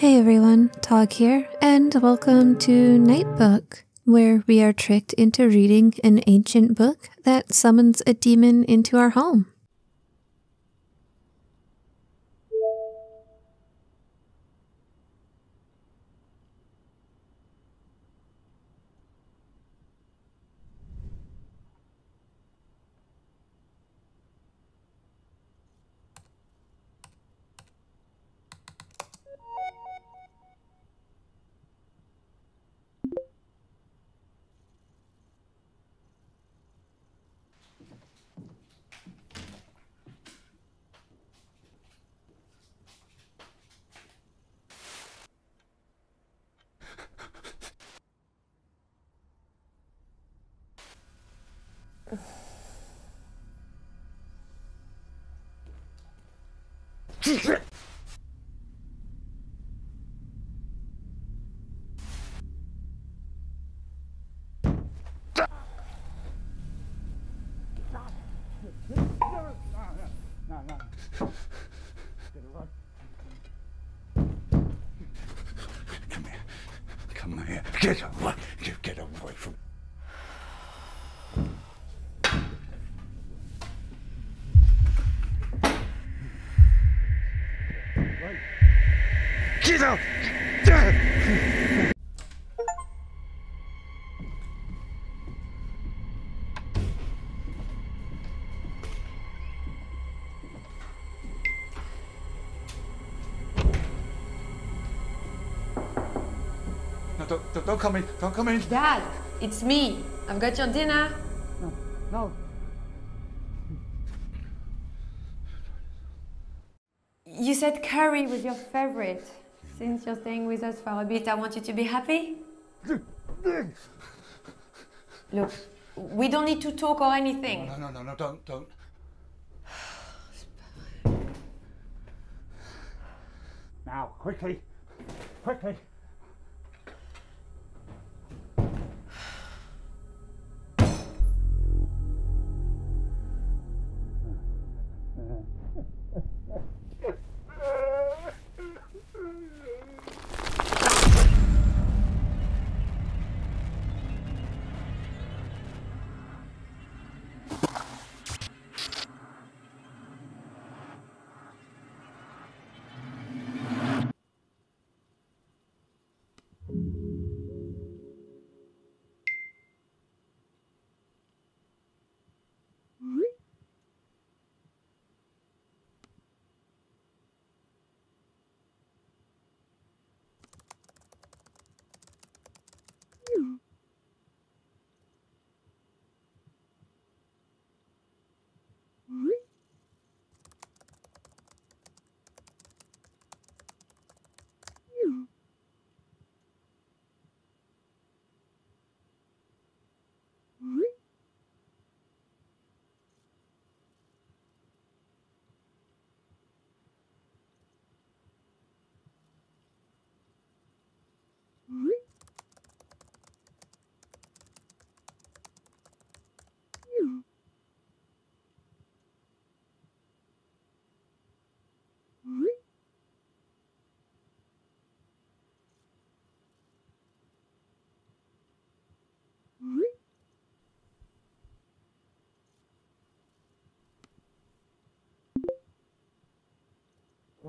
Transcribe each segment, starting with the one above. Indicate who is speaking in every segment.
Speaker 1: Hey everyone, Tog here, and welcome to Nightbook, where we are tricked into reading an ancient book that summons a demon into our home.
Speaker 2: Don't, don't, don't come in. Don't come in.
Speaker 3: Dad, it's me. I've got your dinner.
Speaker 2: No. No.
Speaker 3: You said curry was your favorite. Since you're staying with us for a bit, I want you to be happy. Look, we don't need to talk or anything.
Speaker 2: No, no, no, no, don't, don't. Now, quickly. Quickly.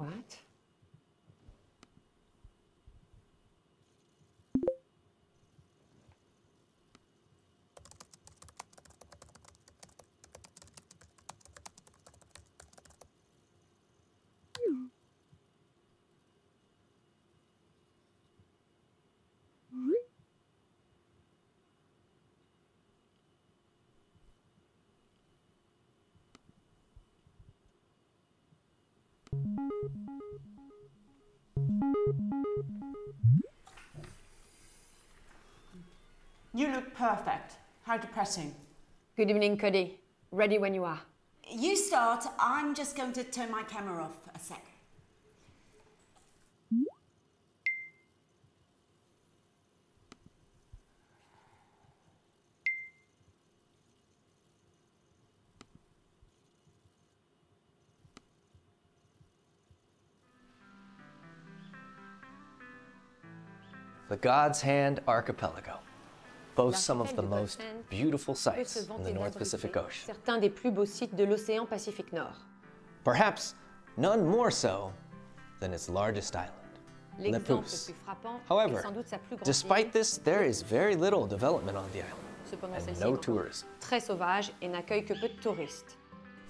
Speaker 3: What?
Speaker 4: Perfect. How depressing.
Speaker 3: Good evening, Cody. Ready when you are.
Speaker 4: You start. I'm just going to turn my camera off for a sec.
Speaker 5: the God's Hand Archipelago boasts some of the most beautiful sights in the North Pacific Ocean.
Speaker 3: Certains des plus beaux sites de l'océan Pacifique Nord.
Speaker 5: Perhaps none more so than its largest island, Le
Speaker 3: L'exemple le
Speaker 5: Pouce.
Speaker 3: plus frappant est
Speaker 5: However,
Speaker 3: sans doute sa plus grande
Speaker 5: despite this, there is very little development on the island and no
Speaker 3: est encore
Speaker 5: tourism.
Speaker 3: très sauvage et n'accueille que peu de touristes.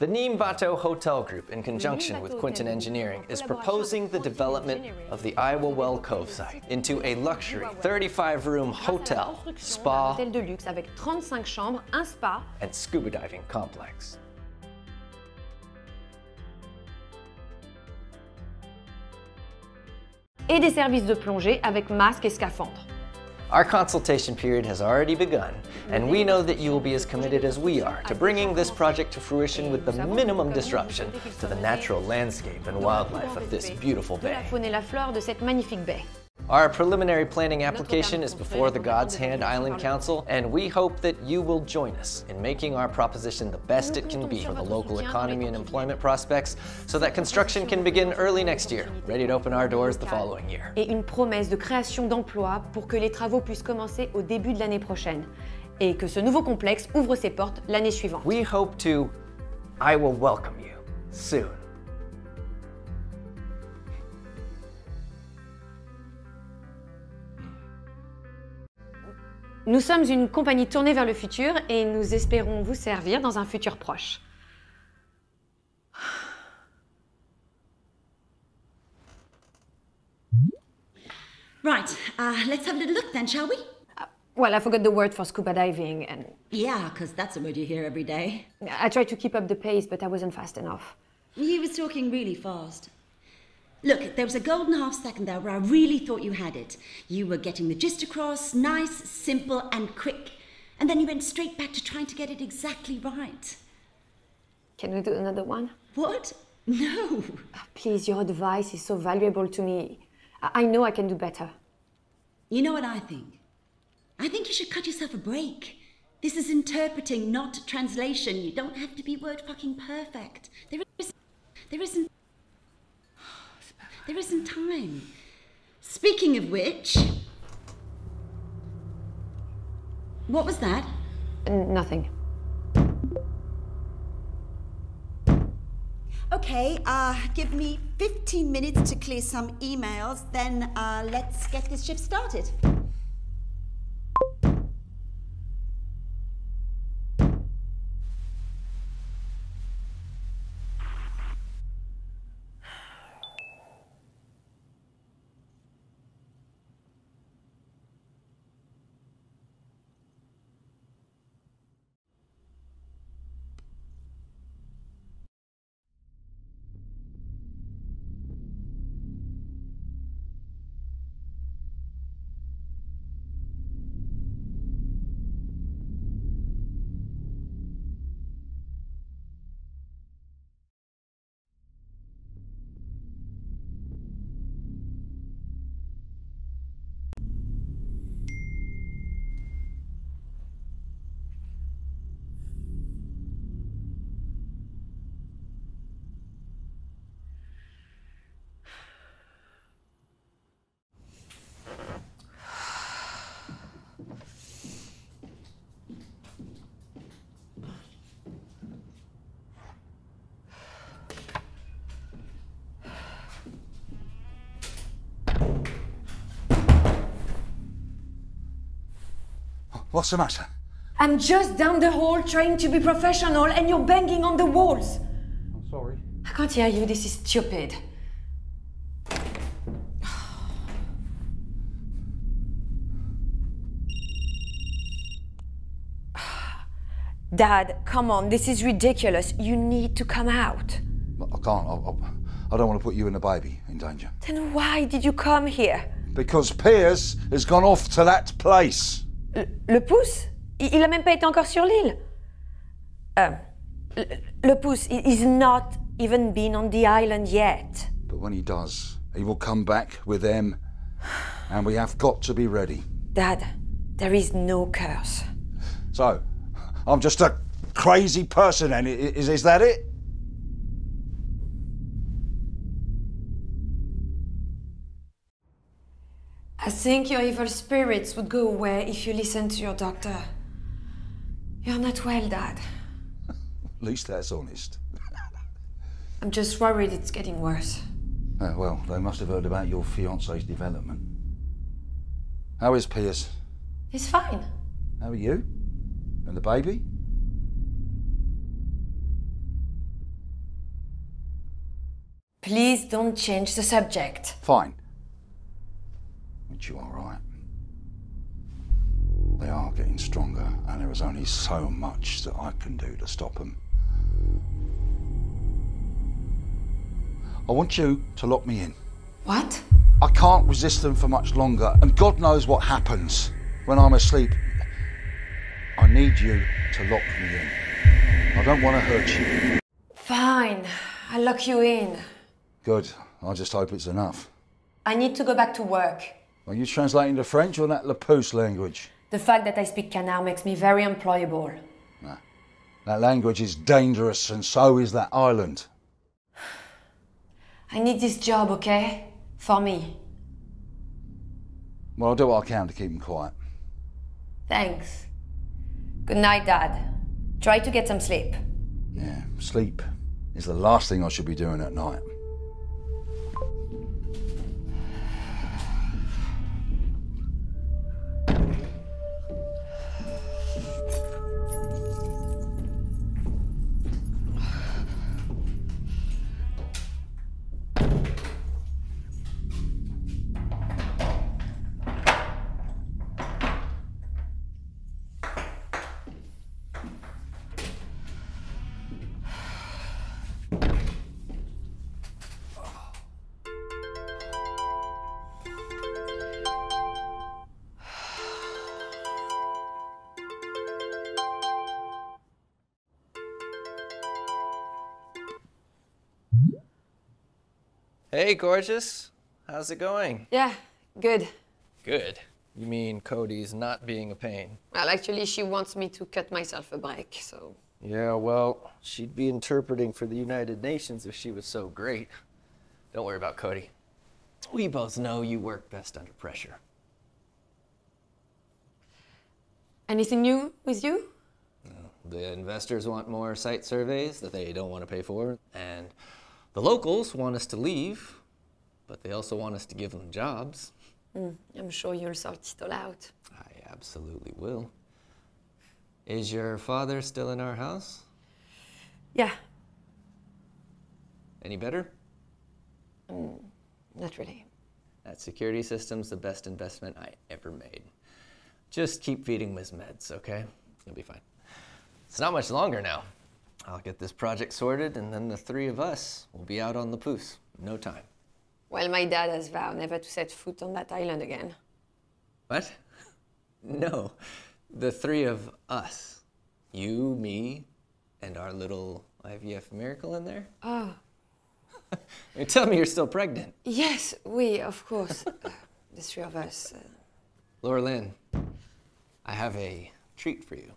Speaker 5: The Nimbato Hotel Group, in conjunction with Quinton Engineering, is proposing the development of the Iowa Well Cove site into a luxury 35 room
Speaker 3: Grâce à la
Speaker 5: hotel, spa,
Speaker 3: hôtel de luxe avec 35 chambres, un spa
Speaker 5: and scuba diving complex.
Speaker 3: et des services de plongée avec masques et scaphandres.
Speaker 5: Our consultation period has already begun, and we know that you will be as committed as we are to bringing this project to fruition with the minimum disruption to the natural landscape and wildlife of this beautiful bay.
Speaker 3: Faune et la flore de cette magnifique baie.
Speaker 5: Our preliminary planning application is before the God's Hand Island Council, and we hope that you will join us in making our proposition the best it can be for the local economy and employment prospects so that construction can begin early next year, ready to open our doors the following year.
Speaker 3: Et une promesse de création d'emplois pour que les travaux puissent commencer au début de l'année prochaine. Et que ce nouveau complexe ouvre ses portes l'année suivante.
Speaker 5: We hope to, I will welcome you soon.
Speaker 3: Nous sommes une compagnie tournée vers le futur et nous espérons vous servir dans un futur proche.
Speaker 4: Right, uh, let's have a little look then, shall we?
Speaker 3: Well, I forgot the word for scuba diving and
Speaker 4: Yeah, because that's a word you hear every day.
Speaker 3: I tried to keep up the pace, but I wasn't fast enough.
Speaker 4: He was talking really fast. Look, there was a golden half second there where I really thought you had it. You were getting the gist across, nice, simple, and quick. And then you went straight back to trying to get it exactly right.
Speaker 3: Can we do another one?
Speaker 4: What? No.
Speaker 3: Ah, please, your advice is so valuable to me. I I know I can do better.
Speaker 4: You know what I think? I think you should cut yourself a break. This is interpreting, not translation. You don't have to be word fucking perfect. There is, there isn't, there isn't time. Speaking of which, what was that?
Speaker 3: N- Nothing.
Speaker 4: Okay, uh, give me 15 minutes to clear some emails, then uh, let's get this shift started.
Speaker 2: What's the matter?
Speaker 3: I'm just down the hall trying to be professional and you're banging on the walls.
Speaker 2: I'm sorry.
Speaker 3: I can't hear you, this is stupid. Dad, come on, this is ridiculous. You need to come out.
Speaker 2: I can't. I, I, I don't want to put you and the baby in danger.
Speaker 3: Then why did you come here?
Speaker 2: Because Piers has gone off to that place.
Speaker 3: Le pouce Il il a même pas été encore sur l'île. Euh, le, le pouce, he- he's not even been on the island yet.
Speaker 2: But when he does, he will come back with them. And we have got to be ready.
Speaker 3: Dad, there is no curse.
Speaker 2: So, I'm just a crazy person, and Is, is that it?
Speaker 3: I think your evil spirits would go away if you listened to your doctor. You're not well, Dad.
Speaker 2: At least that's honest.
Speaker 3: I'm just worried it's getting worse.
Speaker 2: Uh, well, they must have heard about your fiance's development. How is Piers?
Speaker 3: He's fine.
Speaker 2: How are you? And the baby?
Speaker 3: Please don't change the subject.
Speaker 2: Fine. Which you are right. They are getting stronger, and there is only so much that I can do to stop them. I want you to lock me in.
Speaker 3: What?
Speaker 2: I can't resist them for much longer, and God knows what happens when I'm asleep. I need you to lock me in. I don't want to hurt you.
Speaker 3: Fine. I'll lock you in.
Speaker 2: Good. I just hope it's enough.
Speaker 3: I need to go back to work.
Speaker 2: Are you translating to French or that Lapousse language?
Speaker 3: The fact that I speak Canard makes me very employable. Nah.
Speaker 2: That language is dangerous, and so is that island.
Speaker 3: I need this job, okay? For me.
Speaker 2: Well, I'll do what I can to keep him quiet.
Speaker 3: Thanks. Good night, Dad. Try to get some sleep.
Speaker 2: Yeah, sleep is the last thing I should be doing at night.
Speaker 5: Hey, gorgeous. How's it going?
Speaker 3: Yeah, good.
Speaker 5: Good. You mean Cody's not being a pain?
Speaker 3: Well, actually, she wants me to cut myself a break, so.
Speaker 5: Yeah, well, she'd be interpreting for the United Nations if she was so great. Don't worry about Cody. We both know you work best under pressure.
Speaker 3: Anything new with you?
Speaker 5: The investors want more site surveys that they don't want to pay for, and the locals want us to leave, but they also want us to give them jobs.
Speaker 3: Mm, I'm sure you'll sort it all out.
Speaker 5: I absolutely will. Is your father still in our house?
Speaker 3: Yeah,
Speaker 5: Any better?
Speaker 3: Mm, not really.
Speaker 5: That security system's the best investment I ever made. Just keep feeding Ms. meds, okay? You'll be fine. It's not much longer now. I'll get this project sorted, and then the three of us will be out on the poos. No time.
Speaker 3: Well, my dad has vowed never to set foot on that island again.
Speaker 5: What? No. The three of us. You, me, and our little IVF miracle in there?
Speaker 3: Oh,
Speaker 5: You tell me you're still pregnant.
Speaker 3: yes, we, of course. uh, the three of us. Uh,
Speaker 5: Loralyn, I have a treat for you.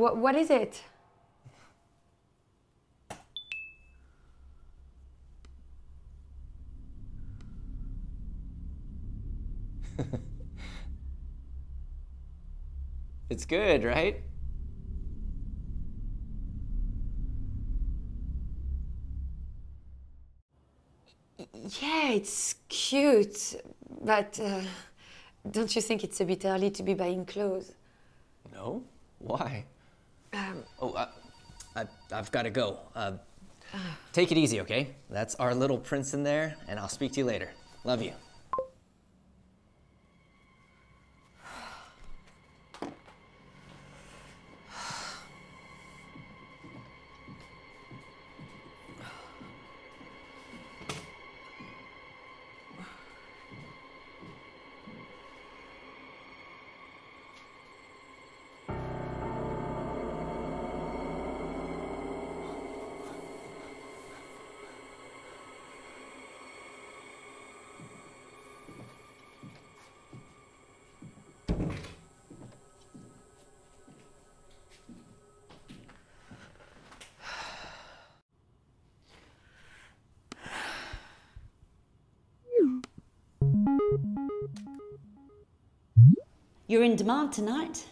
Speaker 3: Wh- what is it?
Speaker 5: It's good, right?
Speaker 3: Yeah, it's cute, but uh, don't you think it's a bit early to be buying clothes?
Speaker 5: No? Why?
Speaker 3: Um,
Speaker 5: Oh, uh, I, I've got to go. Uh, take it easy, okay? That's our little prince in there, and I'll speak to you later. Love you.
Speaker 4: You're in demand tonight.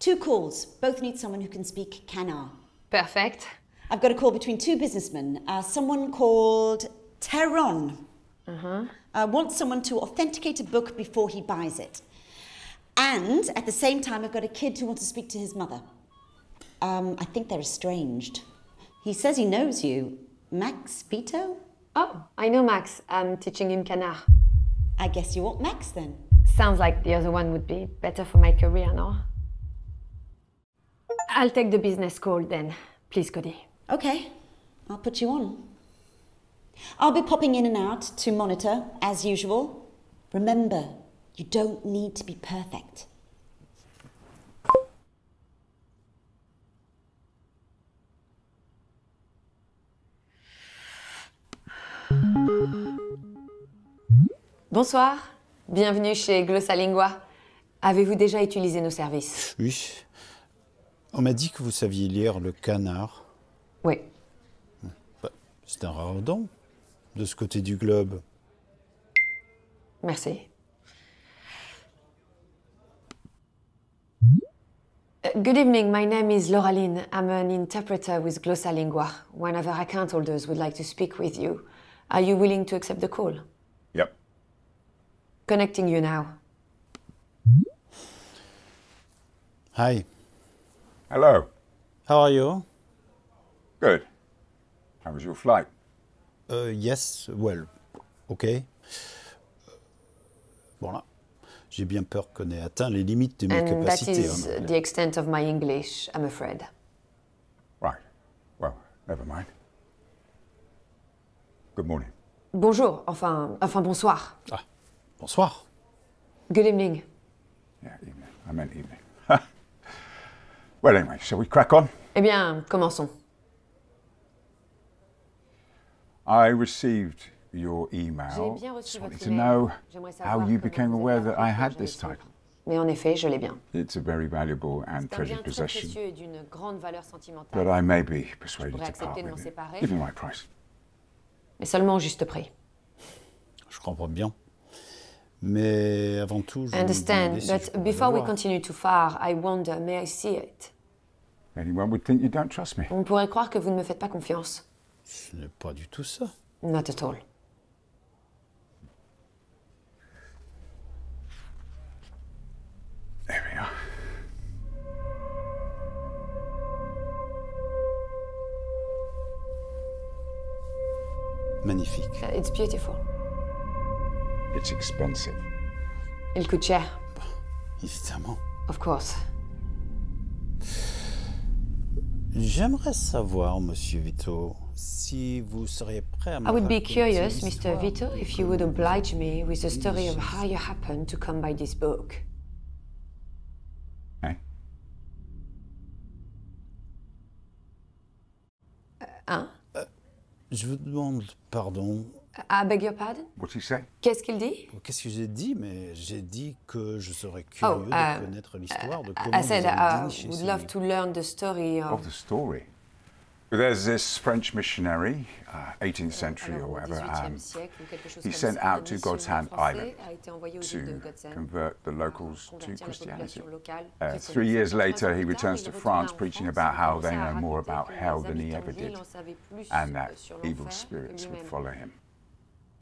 Speaker 4: Two calls. Both need someone who can speak Canard.
Speaker 3: Perfect.
Speaker 4: I've got a call between two businessmen. Uh, someone called Teron uh-huh. uh, wants someone to authenticate a book before he buys it. And at the same time, I've got a kid who wants to speak to his mother. Um, I think they're estranged. He says he knows you. Max Vito?
Speaker 3: Oh, I know Max. I'm teaching him Canard.
Speaker 4: I guess you want Max then.
Speaker 3: Sounds like the other one would be better for my career, no? I'll take the business call then. Please, Cody.
Speaker 4: Okay, I'll put you on. I'll be popping in and out to monitor, as usual. Remember, you don't need to be perfect.
Speaker 3: Bonsoir, bienvenue chez Glossalingua. Avez-vous déjà utilisé nos services?
Speaker 6: Oui. On m'a dit que vous saviez lire le canard.
Speaker 3: Oui.
Speaker 6: Bah, c'est un rare don, de ce côté du globe.
Speaker 3: Merci. Uh, good evening, my name is Lauraline. I'm an interpreter with Glossalingua. One of our account holders would like to speak with you. Are you willing to accept the call? Connecting you now.
Speaker 6: Hi,
Speaker 7: Hello.
Speaker 6: how are you?
Speaker 7: Good. How was your flight?
Speaker 6: Uh, yes, well, ok. Euh, Voilà. J'ai bien peur qu'on ait atteint les limites de mes
Speaker 3: And that
Speaker 6: capacités.
Speaker 3: is
Speaker 6: en anglais.
Speaker 3: the extent of my English, I'm afraid.
Speaker 7: Right. Well, never mind. Good morning.
Speaker 3: Bonjour, enfin, enfin bonsoir.
Speaker 6: Ah, bonsoir.
Speaker 3: Good evening.
Speaker 7: Yeah, evening. I meant evening. well, anyway, shall we crack on?
Speaker 3: Eh bien, commençons.
Speaker 7: I received your email.
Speaker 3: J'ai bien reçu votre
Speaker 7: wanted to
Speaker 3: email.
Speaker 7: know
Speaker 3: J'aimerais
Speaker 7: how
Speaker 3: savoir
Speaker 7: you
Speaker 3: comment
Speaker 7: became aware that I had this title.
Speaker 3: Mais en effet, je l'ai bien.
Speaker 7: It's a very valuable and
Speaker 3: C'est un bien
Speaker 7: treasured possession,
Speaker 3: et d'une grande valeur sentimentale.
Speaker 7: but I may be persuaded to part with it.
Speaker 3: séparer.
Speaker 7: Give me my price.
Speaker 3: Mais seulement au juste prix.
Speaker 6: Je comprends bien. Mais avant tout, je
Speaker 3: understand,
Speaker 6: si
Speaker 3: but before we continue too far, I wonder, may I see it?
Speaker 7: Anyone would think you don't trust me.
Speaker 3: On pourrait croire que vous ne me faites pas confiance.
Speaker 6: Ce n'est pas du tout ça.
Speaker 3: Not at all.
Speaker 7: There we are.
Speaker 6: Magnifique.
Speaker 3: Uh, It's beautiful.
Speaker 7: It's expensive.
Speaker 3: Il coûte cher,
Speaker 6: Évidemment.
Speaker 3: of course.
Speaker 6: J'aimerais savoir, Monsieur Vito, si vous seriez prêt à me
Speaker 3: I would be curious, Mr. Vito, if you would
Speaker 6: comment
Speaker 3: oblige me with the story of how you happened to come by this book.
Speaker 7: Eh?
Speaker 3: Hein?
Speaker 6: Je vous demande pardon.
Speaker 3: I beg your pardon?
Speaker 7: What's he say?
Speaker 3: Qu'est-ce qu'il dit?
Speaker 6: Qu'est-ce que j'ai dit Mais j'ai dit que je serais
Speaker 3: Oh, uh,
Speaker 6: de connaître l'histoire de
Speaker 3: I
Speaker 6: comment
Speaker 3: said
Speaker 6: vous avez
Speaker 3: I would love to learn the story
Speaker 7: Of
Speaker 3: of...
Speaker 7: the story. There's this French missionary, uh, 18th century or whatever.
Speaker 3: 18e
Speaker 7: Um,
Speaker 3: siècle ou quelque chose
Speaker 7: he sent out to God's Hand Island
Speaker 3: français a été envoyé aux îles de
Speaker 7: to convert the locals to Christianity. Uh, three years later, he returns to France preaching about
Speaker 3: et
Speaker 7: how they know more about hell than he ever did,
Speaker 3: plus
Speaker 7: and that evil spirits would follow him.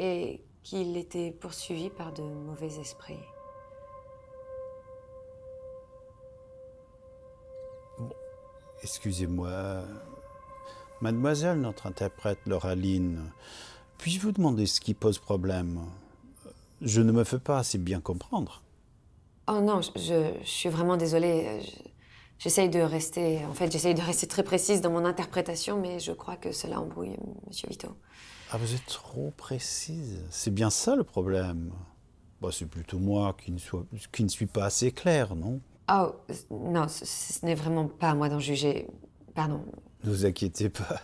Speaker 3: Et qu'il était poursuivi par de mauvais esprits.
Speaker 6: Excusez-moi. Mademoiselle, notre interprète Lauraline, puis-je vous demander ce qui pose problème? Je ne me fais pas assez bien comprendre.
Speaker 3: Oh non, je, suis vraiment désolée. je- J'essaye de rester, en fait, j'essaye de rester très précise dans mon interprétation, mais je crois que cela embrouille euh, Monsieur Vito.
Speaker 6: Ah, vous êtes trop précise. C'est bien ça le problème. Bah, c'est plutôt moi qui ne, sois- qui ne suis pas assez clair, non?
Speaker 3: Oh non, ce, ce n'est vraiment pas à moi d'en juger. Pardon.
Speaker 6: Ne vous inquiétez pas,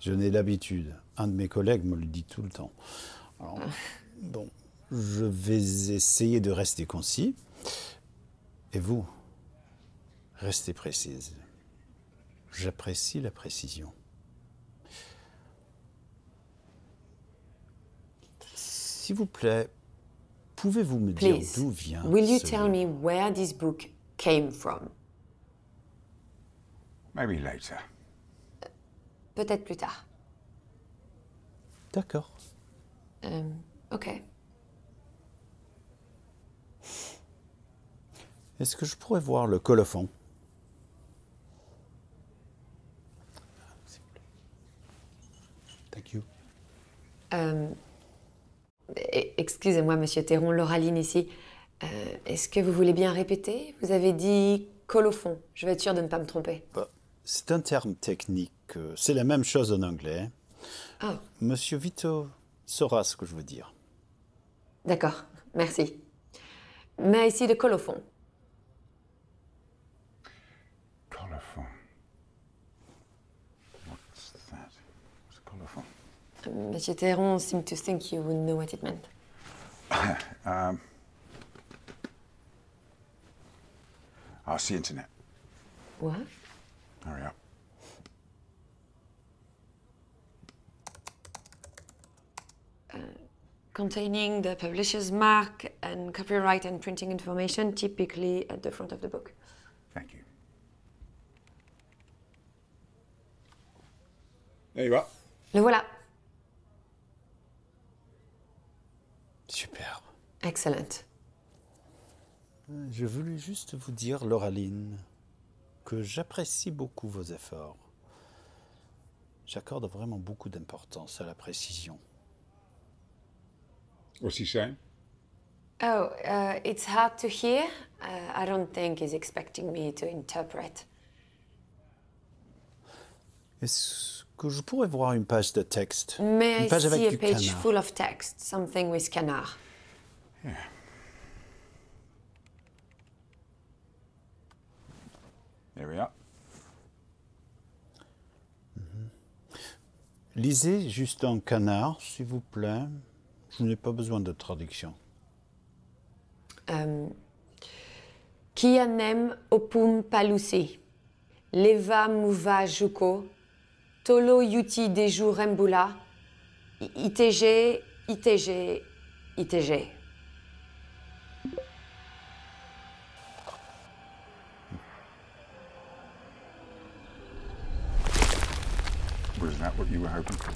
Speaker 6: je n'ai l'habitude. Un de mes collègues me le dit tout le temps. Alors, bon, je vais essayer de rester concis. Et vous, restez précise. J'apprécie la précision. S'il vous plaît, Pouvez-vous me dire d'où vient
Speaker 3: will you
Speaker 6: ce
Speaker 3: tell me where this book came from?
Speaker 7: Maybe later.
Speaker 3: Peut-être plus tard.
Speaker 6: D'accord.
Speaker 3: Euh, ok.
Speaker 6: Est-ce que je pourrais voir le colophon? Thank you.
Speaker 3: Euh, e- Excusez-moi, Monsieur Théron, Lauraline ici. Euh, Est-ce que vous voulez bien répéter? Vous avez dit colophon. Je vais être sûre de ne pas me tromper.
Speaker 6: Bah, C'est un terme technique. euh, C'est la même chose en anglais.
Speaker 3: Ah,
Speaker 6: Monsieur Vito saura ce que je veux dire.
Speaker 3: d'accord. Merci. Mais ici de. Colophon. Théron seemed to think you would know what it meant.
Speaker 7: Um, ask the internet.
Speaker 3: What?
Speaker 7: Hurry up.
Speaker 3: Containing the publisher's mark and copyright and printing information, typically at the front of the book.
Speaker 7: Thank you. There you are.
Speaker 3: Le voilà. Excellent.
Speaker 6: Je voulais juste vous dire, Lauraline, que j'apprécie beaucoup vos efforts. J'accorde vraiment beaucoup d'importance à la précision.
Speaker 7: He saying?
Speaker 3: Oh, uh, it's hard to hear. Uh, I don't think he's expecting me to interpret.
Speaker 6: Est-ce que je pourrais voir une page de texte?
Speaker 3: May
Speaker 6: Une
Speaker 3: I
Speaker 6: page
Speaker 3: see
Speaker 6: avec
Speaker 3: a
Speaker 6: du
Speaker 3: page
Speaker 6: canard.
Speaker 3: full of text, something with canard?
Speaker 7: Here we are.
Speaker 6: Lisez juste en canard, s'il vous plaît. Je n'ai pas besoin de traduction.
Speaker 3: Um, Kianem opum palusi, leva muva juko, tolo yuti deju rembula, itg, itg, itg.
Speaker 7: That what you were hoping for?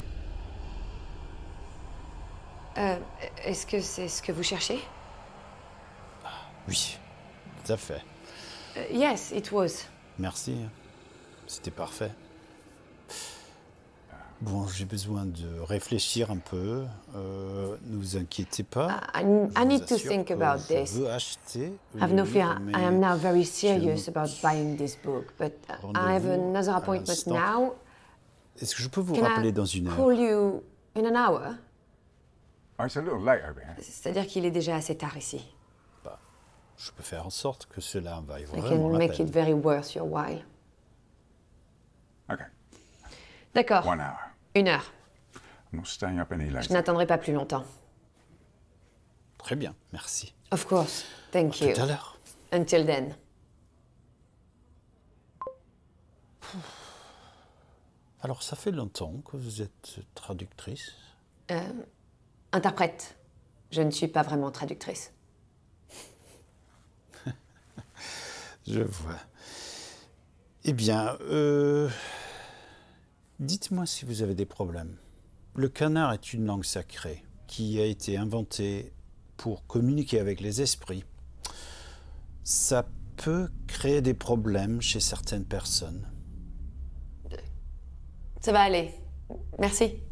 Speaker 3: Euh, Est-ce que c'est ce que vous cherchez?
Speaker 6: Oui, tout à fait.
Speaker 3: Uh, yes, it was.
Speaker 6: Merci. C'était parfait. Bon, j'ai besoin de réfléchir un peu. Euh, ne vous inquiétez pas.
Speaker 3: I, I
Speaker 6: Je
Speaker 3: need to think about
Speaker 6: je
Speaker 3: this.
Speaker 6: veux acheter
Speaker 3: Have no fear. I am now very serious about buying this book, but I have another appointment now.
Speaker 6: Est-ce que je peux vous
Speaker 3: Can
Speaker 6: rappeler
Speaker 3: I
Speaker 6: dans une heure?
Speaker 3: call you in an hour?
Speaker 7: Oh, it's a little late over here.
Speaker 3: C'est-à-dire qu'il est déjà assez tard ici.
Speaker 6: Je peux faire en sorte que cela vaille
Speaker 3: I
Speaker 6: vraiment
Speaker 3: can
Speaker 6: la
Speaker 3: make
Speaker 6: peine.
Speaker 3: it very worth your while.
Speaker 7: Okay.
Speaker 3: D'accord.
Speaker 7: One hour.
Speaker 3: Une heure.
Speaker 7: I'm not staying up any
Speaker 3: Je n'attendrai pas plus longtemps.
Speaker 6: Très bien, merci.
Speaker 3: Of course. Thank you.
Speaker 6: Tout à l'heure.
Speaker 3: Until then.
Speaker 6: Alors, ça fait longtemps que vous êtes traductrice.
Speaker 3: Interprète. Je ne suis pas vraiment traductrice.
Speaker 6: Je vois. Eh bien, euh, dites-moi si vous avez des problèmes. Le canard est une langue sacrée qui a été inventée pour communiquer avec les esprits. Ça peut créer des problèmes chez certaines personnes.
Speaker 3: Ça va aller. Merci.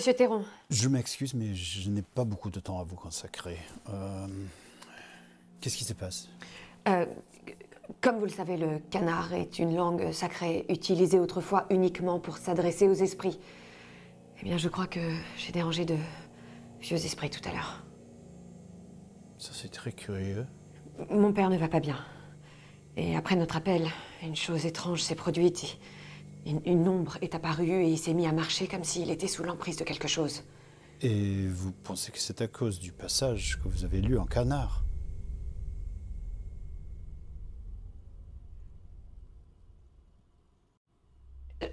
Speaker 3: Monsieur Théron.
Speaker 6: Je m'excuse, mais je n'ai pas beaucoup de temps à vous consacrer. Euh, Qu'est-ce qui se passe?
Speaker 3: Euh, comme vous le savez, le canard est une langue sacrée utilisée autrefois uniquement pour s'adresser aux esprits. Eh bien, je crois que j'ai dérangé de vieux esprits tout à l'heure.
Speaker 6: Ça, c'est très curieux.
Speaker 3: Mon père ne va pas bien. Et après notre appel, une chose étrange s'est produite. Une, une ombre est apparue et il s'est mis à marcher comme s'il était sous l'emprise de quelque chose.
Speaker 6: Et vous pensez que c'est à cause du passage que vous avez lu en canard?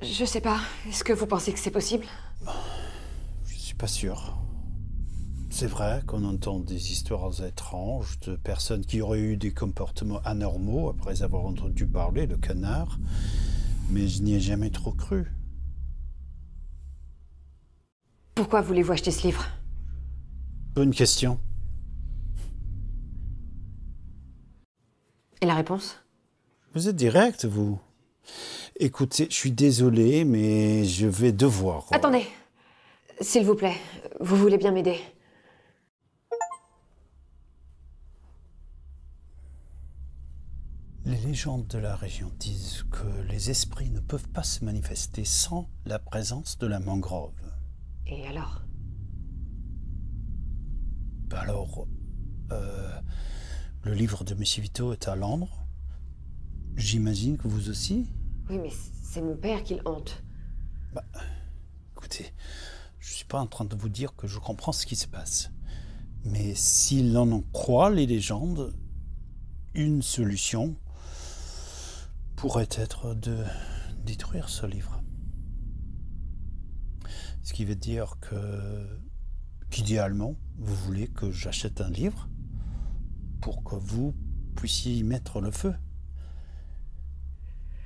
Speaker 3: Je sais pas. Est-ce que vous pensez que c'est possible?
Speaker 6: Je suis pas sûr. C'est vrai qu'on entend des histoires étranges de personnes qui auraient eu des comportements anormaux après avoir entendu parler de canard, mais je n'y ai jamais trop cru.
Speaker 3: Pourquoi voulez-vous acheter ce livre?
Speaker 6: Bonne question.
Speaker 3: Et la réponse?
Speaker 6: Vous êtes direct, vous. Écoutez, je suis désolé, mais je vais devoir.
Speaker 3: Attendez. S'il vous plaît, vous voulez bien m'aider?
Speaker 6: Les légendes de la région disent que les esprits ne peuvent pas se manifester sans la présence de la mangrove.
Speaker 3: Et alors?
Speaker 6: Bah Alors, euh, le livre de Monsieur Vito est à Londres. J'imagine que vous aussi
Speaker 3: Oui, mais c'est mon père qui le hante.
Speaker 6: Écoutez, je ne suis pas en train de vous dire que je comprends ce qui se passe. Mais si l'on en croit les légendes, une solution pourrait être de détruire ce livre. Ce qui veut dire que, qu'idéalement, vous voulez que j'achète un livre pour que vous puissiez y mettre le feu.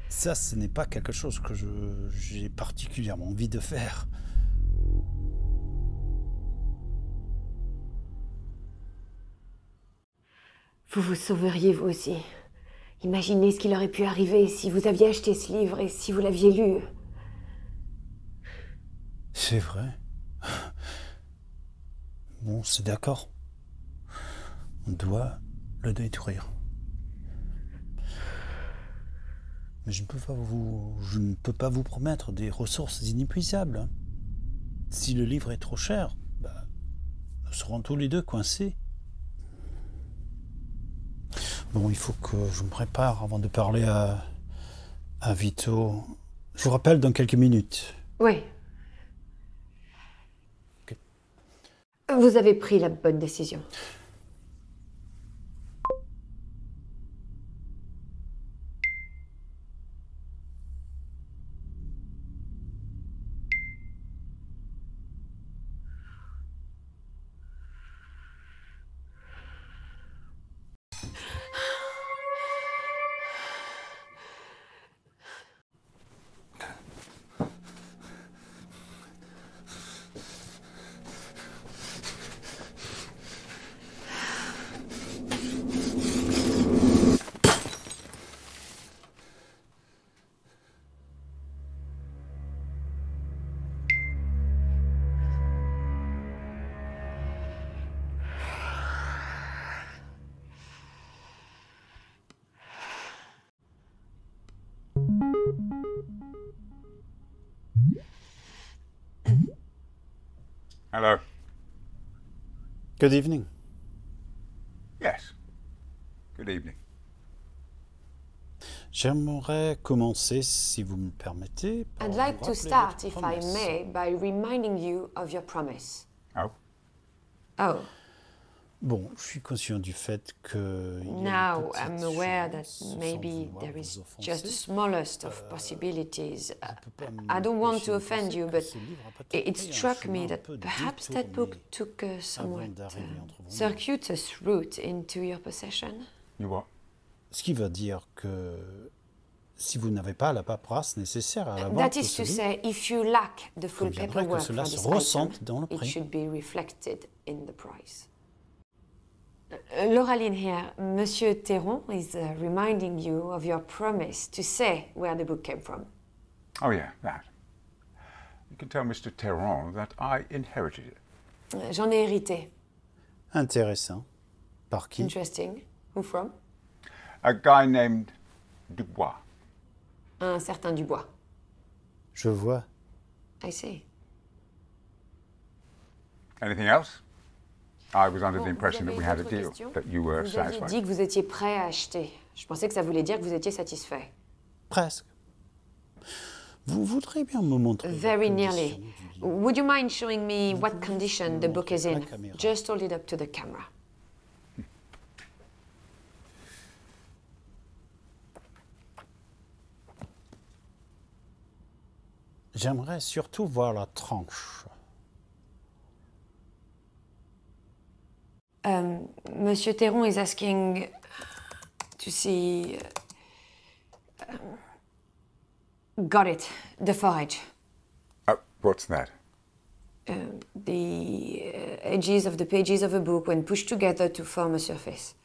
Speaker 6: Ça, ce n'est pas quelque chose que je- j'ai particulièrement envie de faire.
Speaker 3: Vous vous sauveriez vous aussi. Imaginez ce qu'il aurait pu arriver si vous aviez acheté ce livre et si vous l'aviez lu.
Speaker 6: C'est vrai. Bon, c'est d'accord. On doit le détruire. Mais je ne peux pas vous, je ne peux pas vous promettre des ressources inépuisables. Si le livre est trop cher, bah, nous serons tous les deux coincés. Bon, il faut que je me prépare avant de parler à, à Vito. Je vous rappelle dans quelques minutes.
Speaker 3: Oui. Vous avez pris la bonne décision.
Speaker 6: Good evening.
Speaker 7: Yes. Good evening.
Speaker 6: J'aimerais commencer, si vous me permettez. par
Speaker 3: I'd
Speaker 6: vous
Speaker 3: like to
Speaker 6: rappeler
Speaker 3: start,
Speaker 6: votre
Speaker 3: if I
Speaker 6: promesse.
Speaker 3: may, by reminding you of your promise.
Speaker 7: Oh.
Speaker 3: Oh,
Speaker 6: Bon, je suis conscient du fait que.
Speaker 3: now I'm aware that maybe there
Speaker 6: vous
Speaker 3: is
Speaker 6: offenser,
Speaker 3: just the smallest of possibilities. Uh,
Speaker 6: peux pas
Speaker 3: I don't want to offend you,
Speaker 6: que
Speaker 3: but
Speaker 6: ce livre a peut-être
Speaker 3: it,
Speaker 6: un
Speaker 3: struck me that perhaps that book took a somewhat uh, circuitous route into your possession.
Speaker 7: You what?
Speaker 6: Ce qui veut dire que si vous n'avez pas la paperasse nécessaire à la vente
Speaker 3: That
Speaker 6: de
Speaker 3: is
Speaker 6: ce
Speaker 3: to
Speaker 6: livre,
Speaker 3: say, if you lack the full
Speaker 6: conviendrait que
Speaker 3: paperwork
Speaker 6: cela
Speaker 3: for
Speaker 6: se
Speaker 3: this
Speaker 6: ressente
Speaker 3: item,
Speaker 6: dans le
Speaker 3: it
Speaker 6: prix.
Speaker 3: should be reflected in the price. Uh, Lauraline here, Monsieur Théron is uh, reminding you of your promise to say where the book came from.
Speaker 7: Oh, yeah, that. You can tell Mr. Terron that I inherited it.
Speaker 3: Uh, J'en ai hérité.
Speaker 6: intéressant. Par qui?
Speaker 3: Interesting. Who from?
Speaker 7: A guy named Dubois.
Speaker 3: Un certain Dubois.
Speaker 6: Je vois.
Speaker 3: I see.
Speaker 7: Anything else? I was under
Speaker 3: Bon,
Speaker 7: the impression that we
Speaker 3: avez
Speaker 7: had a deal,
Speaker 3: questions?
Speaker 7: that you were
Speaker 3: Vous
Speaker 7: satisfied.
Speaker 3: dit que vous étiez prêt à acheter. Je pensais que ça voulait dire que vous étiez satisfait.
Speaker 6: Presque. Vous voudriez bien me montrer
Speaker 3: Very nearly. Would you mind showing me what condition the book is in?
Speaker 6: la caméra.
Speaker 3: Just hold it up to the camera.
Speaker 6: J'aimerais surtout voir la tranche.
Speaker 3: Um, Monsieur Théron is asking to see. um, got it. The fore-edge.
Speaker 7: Oh, what's that?
Speaker 3: Um, the uh, edges of the pages of a book when pushed together to form a surface.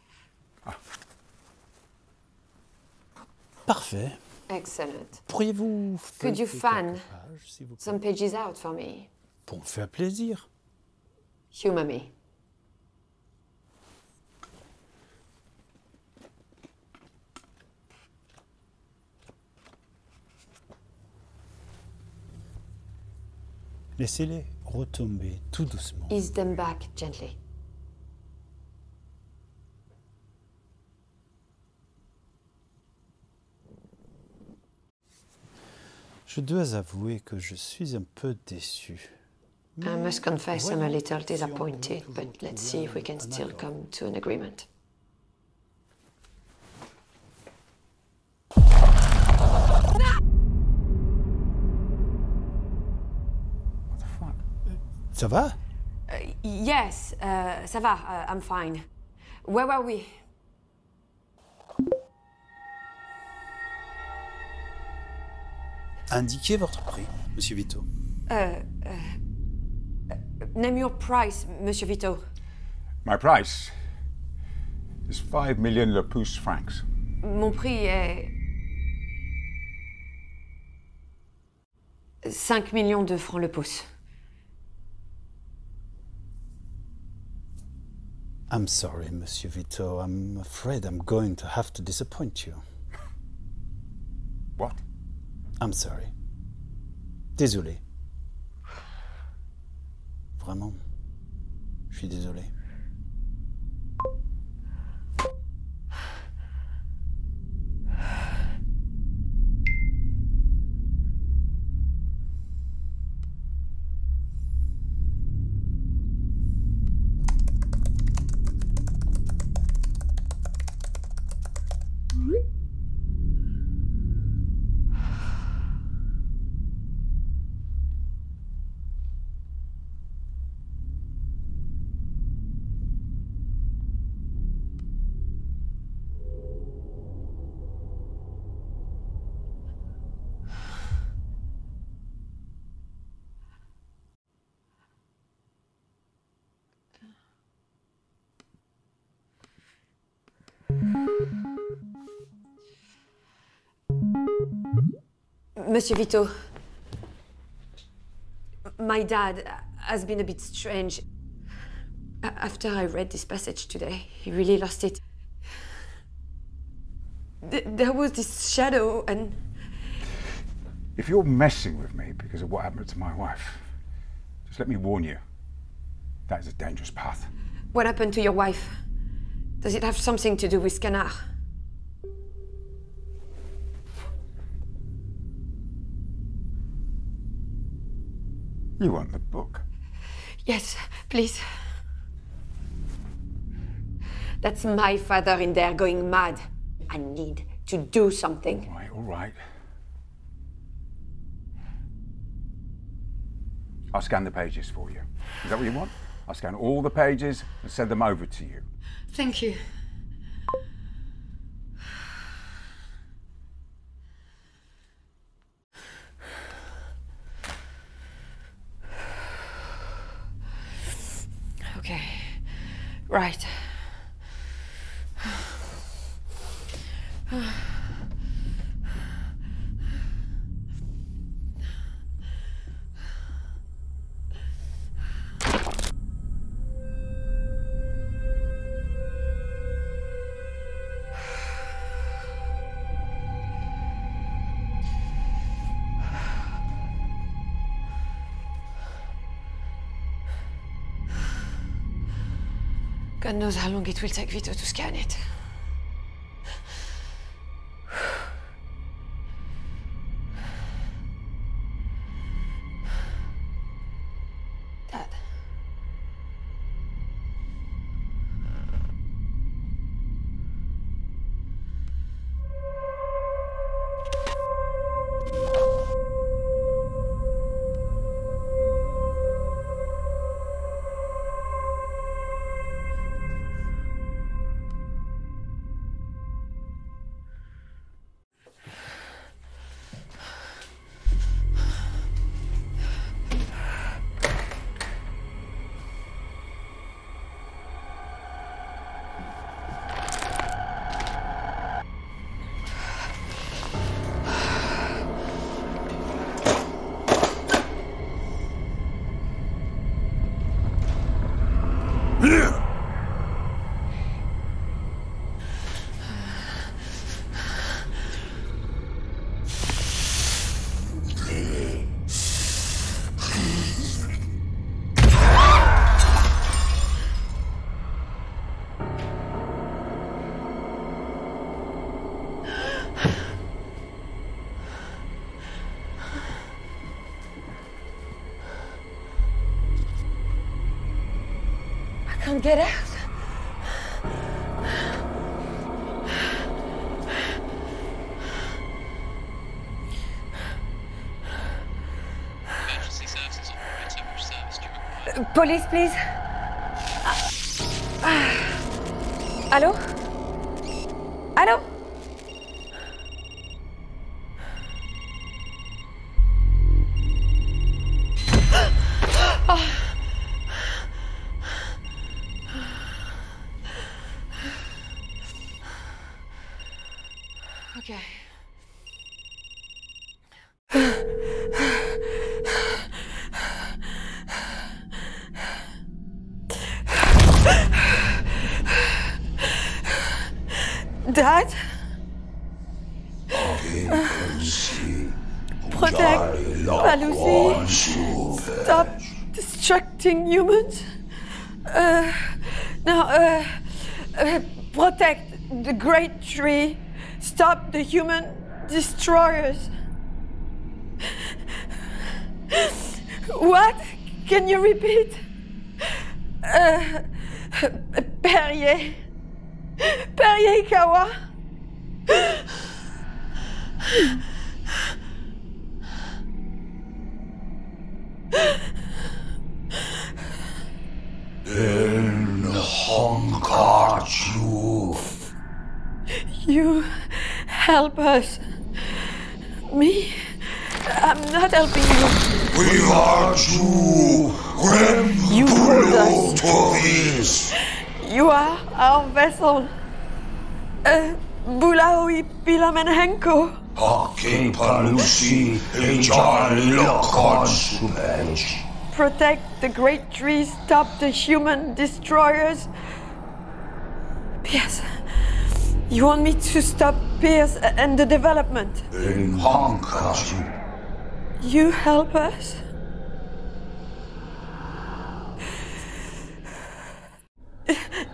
Speaker 6: Parfait.
Speaker 3: Excellent.
Speaker 6: Pourriez-vous
Speaker 3: Could you fan
Speaker 6: quelques pages, s'il
Speaker 3: some pages out for me?
Speaker 6: Pour me faire plaisir.
Speaker 3: Humor me.
Speaker 6: Laissez-les retomber tout doucement.
Speaker 3: Ease them back gently.
Speaker 6: Je dois avouer que je suis un peu déçu.
Speaker 3: I must confess I'm a little disappointed, but let's see if we can still
Speaker 6: accord.
Speaker 3: come to an agreement.
Speaker 6: Ça va?
Speaker 3: Yes, uh, ça va, uh, I'm fine. Where were we?
Speaker 6: Indiquez votre prix, Monsieur Vito.
Speaker 3: Name your price, Monsieur Vito.
Speaker 7: My price It's five million Le Pouce francs.
Speaker 3: Mon prix est. 5 millions de francs le pouce.
Speaker 6: I'm sorry, Monsieur Vito. I'm afraid I'm going to have to disappoint you.
Speaker 7: What?
Speaker 6: I'm sorry. Désolé. Vraiment. Je suis désolé.
Speaker 3: Monsieur Vito, my dad has been a bit strange. After I read this passage today, he really lost it. There was this shadow, and
Speaker 7: If you're messing with me because of what happened to my wife, just let me warn you. That is a dangerous path.
Speaker 3: what happened to your wife? Does it have something to do with Canard?
Speaker 7: You want the book?
Speaker 3: Yes, please. That's my father in there going mad. I need to do something.
Speaker 7: All right, all right. I'll scan the pages for you. Is that what you want? I'll scan all the pages and send them over to you.
Speaker 3: Thank you. Okay. Right. God knows how long it will take Vito to scan it.
Speaker 8: You require?
Speaker 3: Uh, police, please. Uh, Allô Allô tree. Stop the human destroyers. What? Can you repeat? Uh, Perrier. Perrier Kawa. You help us. Me? I'm not helping you.
Speaker 2: We are when
Speaker 3: You us.
Speaker 2: Tovis.
Speaker 3: You are our vessel. Uh, Bulaoi Pilamenhenko.
Speaker 2: Hakim Palusi.
Speaker 3: Protect the great trees, stop the human destroyers. Pierce, you want me to stop Pierce and the development?
Speaker 2: In Hankaji.
Speaker 3: You help us?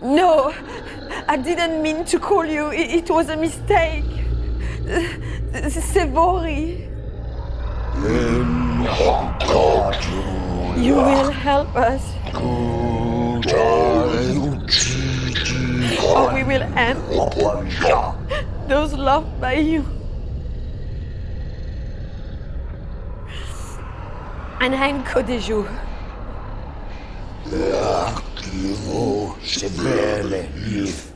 Speaker 3: No, I didn't mean to call you. It, was a mistake. Sevori. You will help us, or we will end those loved by you. And Henko de jour.
Speaker 2: Akivo Sebele Liv.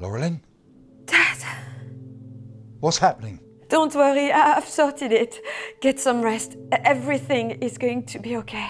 Speaker 9: Loralyn,
Speaker 3: Dad,
Speaker 9: what's happening?
Speaker 3: don't worry, I've sorted it. Get some rest. Everything is going to be okay.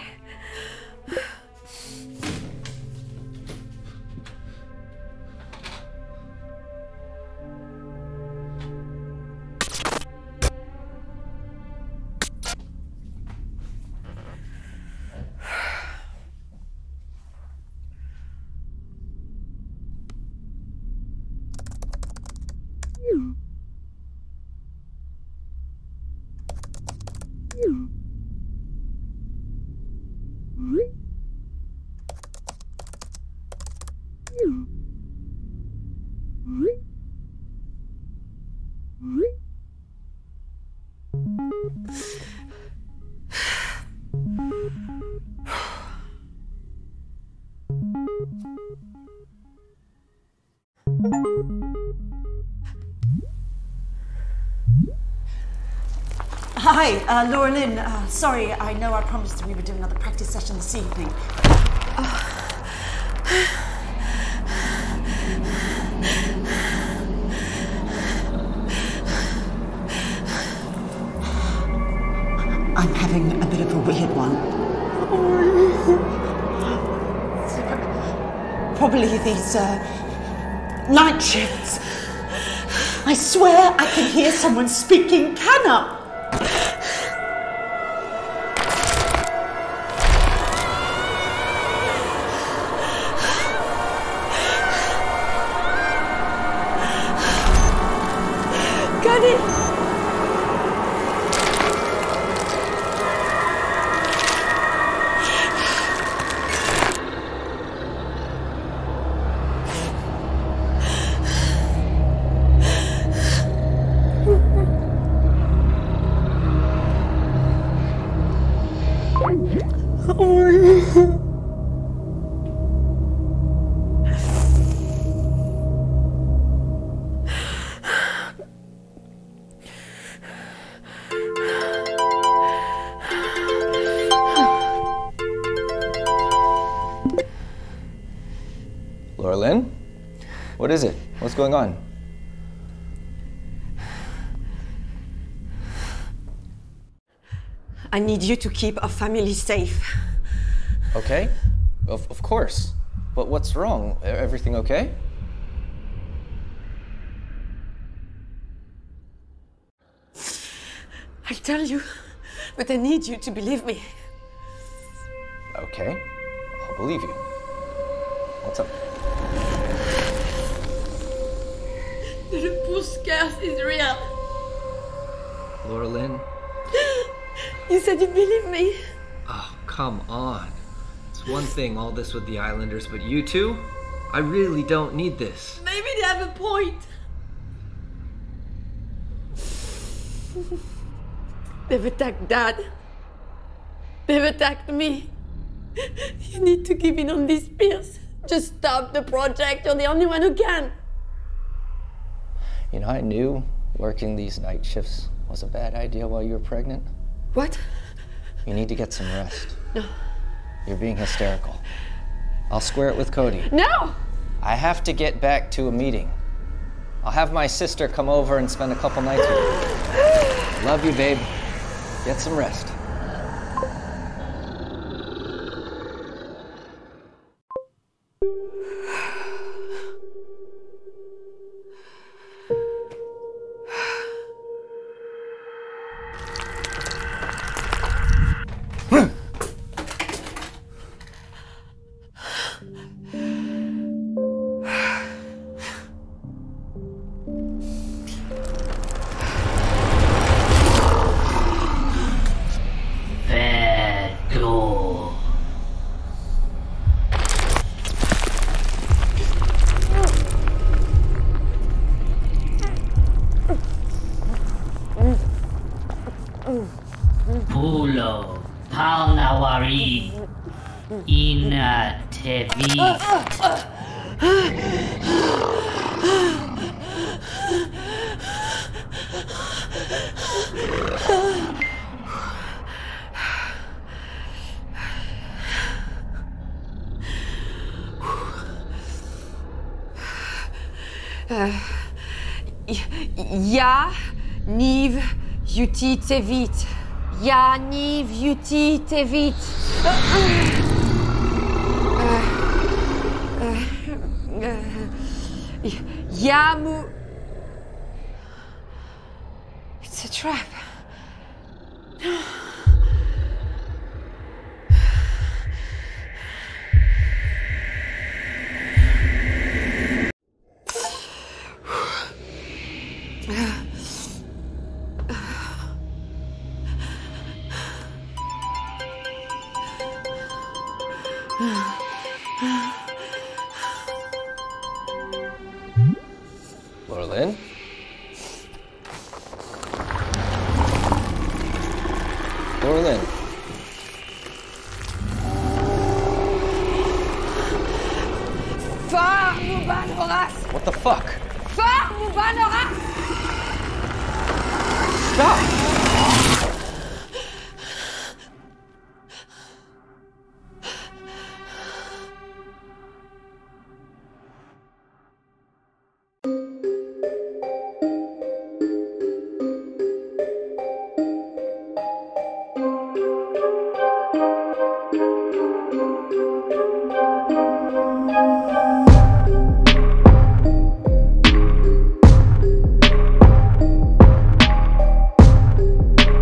Speaker 4: Hi, uh, Loralyn. Uh, sorry, I know I promised we would do another practice session this evening. I'm having a bit of a weird one. Probably these uh, night shifts. I swear I can hear someone speaking Kana.
Speaker 5: 对。going on?
Speaker 10: I need you to keep our family safe.
Speaker 5: Okay, of, of course. But what's wrong? Everything okay?
Speaker 10: I'll tell you, but I need you to believe me.
Speaker 5: Okay, I'll believe you. Thing, all this with the Islanders, but you two? I really don't need this.
Speaker 10: Maybe they have a point. They've attacked Dad. They've attacked me. You need to give in on this, Pierce. Just stop the project. You're the only one who can.
Speaker 5: You know, I knew working these night shifts was a bad idea while you were pregnant.
Speaker 10: What?
Speaker 5: You need to get some rest.
Speaker 10: No.
Speaker 5: You're being hysterical. I'll square it with Cody.
Speaker 10: No!
Speaker 5: I have to get back to a meeting. I'll have my sister come over and spend a couple nights with you. Love you, babe. Get some rest.
Speaker 3: Ja, Niv, Yuti, Tevit. Ja, Niv, Yuti, Tevit. Yamu. It's a trap.